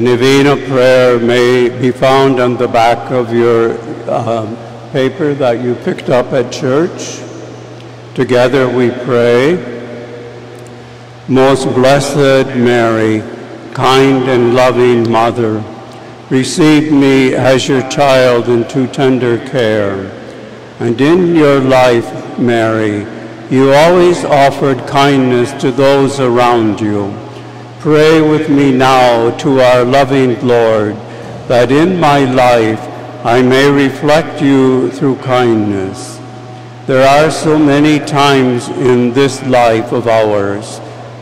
The Novena prayer may be found on the back of your um, paper that you picked up at church. Together we pray. Most blessed Mary, kind and loving Mother, receive me as your child into tender care. And in your life, Mary, you always offered kindness to those around you. Pray with me now to our loving Lord, that in my life I may reflect you through kindness. There are so many times in this life of ours,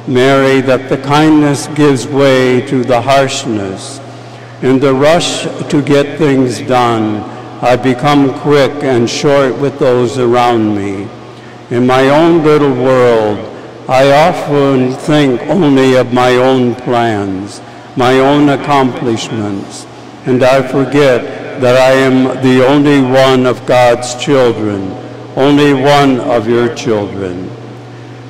Mary, that the kindness gives way to the harshness. In the rush to get things done, I become quick and short with those around me. In my own little world, I often think only of my own plans, my own accomplishments, and I forget that I am the only one of God's children, only one of your children.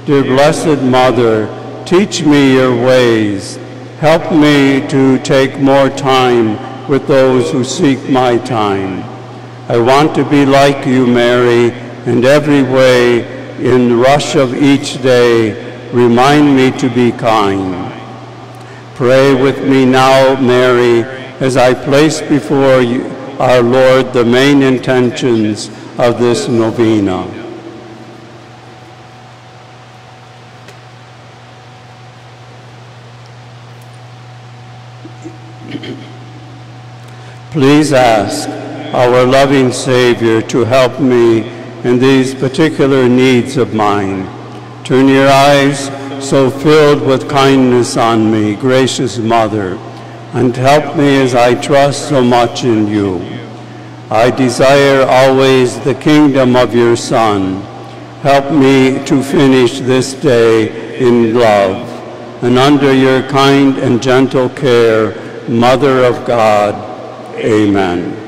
Dear Blessed Mother, teach me your ways. Help me to take more time with those who seek my time. I want to be like you, Mary, in every way in the rush of each day, remind me to be kind. Pray with me now, Mary, as I place before you, our Lord the main intentions of this novena. Please ask our loving Savior to help me in these particular needs of mine. Turn your eyes so filled with kindness on me, gracious Mother, and help me as I trust so much in you. I desire always the kingdom of your Son. Help me to finish this day in love and under your kind and gentle care, Mother of God. Amen.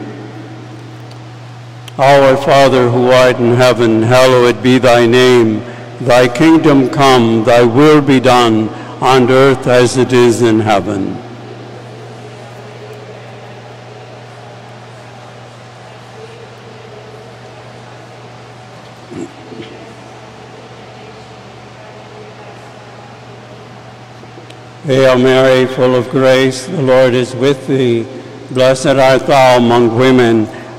Our Father who art in heaven, hallowed be thy name. Thy kingdom come, thy will be done, on earth as it is in heaven. Hail Mary, full of grace, the Lord is with thee. Blessed art thou among women,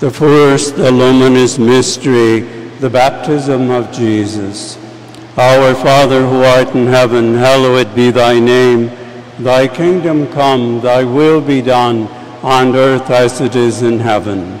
The first, the luminous mystery, the baptism of Jesus. Our Father who art in heaven, hallowed be thy name. Thy kingdom come, thy will be done, on earth as it is in heaven.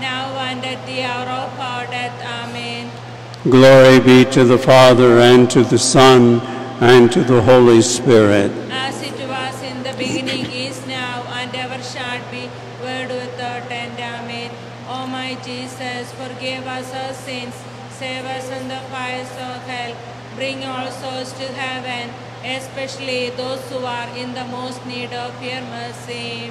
now and at the hour of our death. Amen. Glory be to the Father, and to the Son, and to the Holy Spirit. As it was in the beginning, is now, and ever shall be, world without end. Amen. O my Jesus, forgive us our sins, save us from the fires of hell, bring all souls to heaven, especially those who are in the most need of your mercy.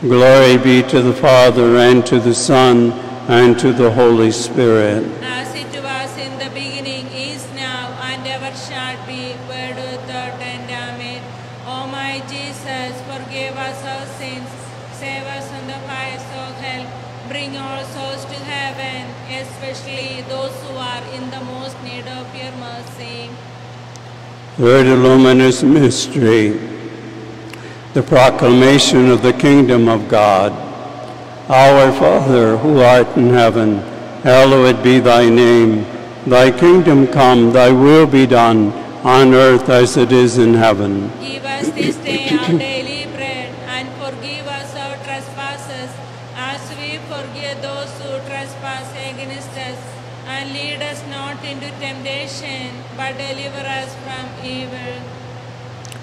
Glory be to the Father, and to the Son, and to the Holy Spirit. As it was in the beginning, is now, and ever shall be, world without end. Amen. O my Jesus, forgive us our sins, save us from the fires of hell, bring all souls to heaven, especially those who are in the most need of your mercy. Third luminous mystery, the proclamation of the kingdom of God. Our Father, who art in heaven, hallowed be thy name. Thy kingdom come, thy will be done, on earth as it is in heaven. Give us this day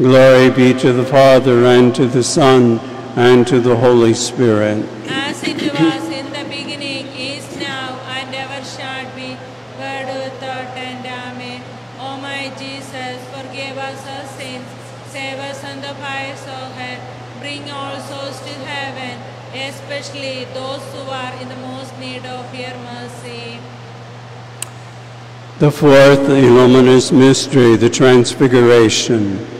Glory be to the Father, and to the Son, and to the Holy Spirit. As it was in the beginning, is now, and ever shall be, world without end. Amen. O my Jesus, forgive us our sins, save us from the fires of hell, bring all souls to heaven, especially those who are in the most need of your mercy. The fourth the illuminous mystery, the Transfiguration.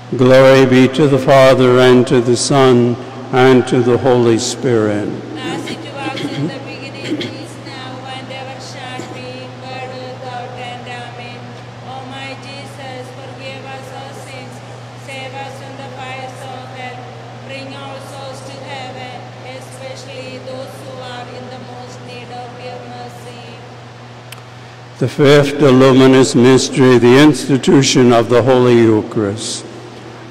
Glory be to the Father, and to the Son, and to the Holy Spirit. As it was in the beginning, is now, and ever shall be, world without end. Amen. O my Jesus, forgive us our sins, save us from the fires of hell, bring our souls to heaven, especially those who are in the most need of your mercy. The fifth luminous mystery, the institution of the Holy Eucharist.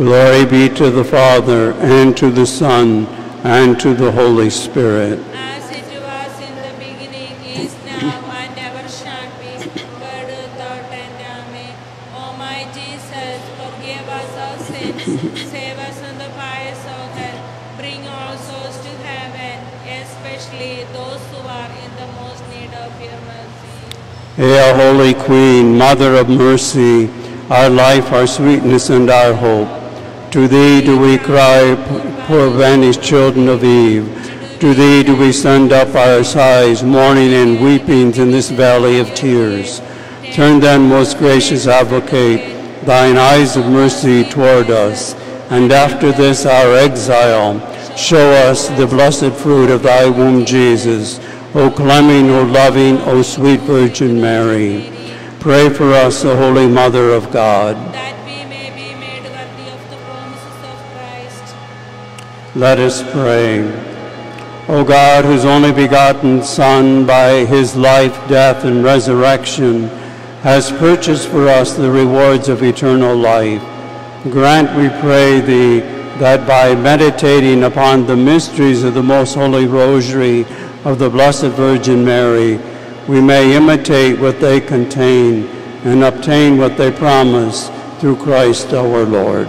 Glory be to the Father, and to the Son, and to the Holy Spirit. As it was in the beginning, is now, and ever shall be, world without end. Amen. O my Jesus, forgive us our sins, save us from the fires of hell, bring all souls to heaven, especially those who are in the most need of your mercy. Hail, Holy Queen, Mother of mercy, our life, our sweetness, and our hope. To thee do we cry, poor vanished children of Eve. To thee do we send up our sighs, mourning and weeping in this valley of tears. Turn then, most gracious advocate, thine eyes of mercy toward us, and after this our exile, show us the blessed fruit of thy womb, Jesus. O clement, O loving, O sweet Virgin Mary. Pray for us, the Holy Mother of God. That we may be made worthy of the promises of Christ. Let us pray. O God, whose only begotten Son, by his life, death, and resurrection, has purchased for us the rewards of eternal life, grant, we pray thee, that by meditating upon the mysteries of the most holy rosary of the Blessed Virgin Mary, we may imitate what they contain and obtain what they promise through Christ our Lord.